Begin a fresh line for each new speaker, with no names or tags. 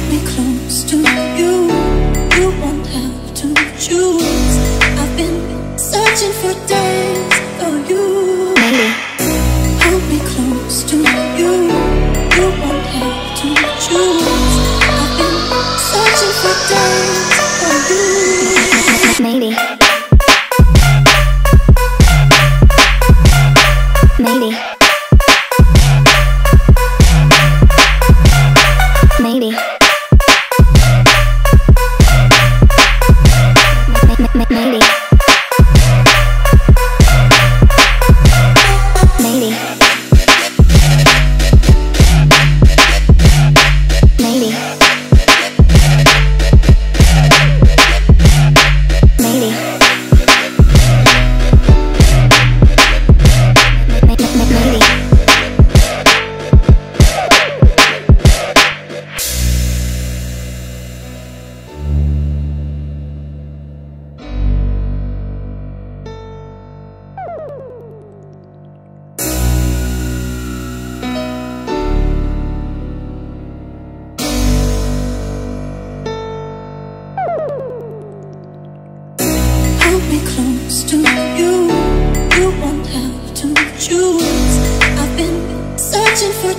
close to you. You won't have to choose. I've been searching for days for you.
Maybe,
me close to you. You won't have to choose. I've been searching for days for you.
maybe. Maybe. Maybe.
Me close to you. You won't have to choose. I've been searching for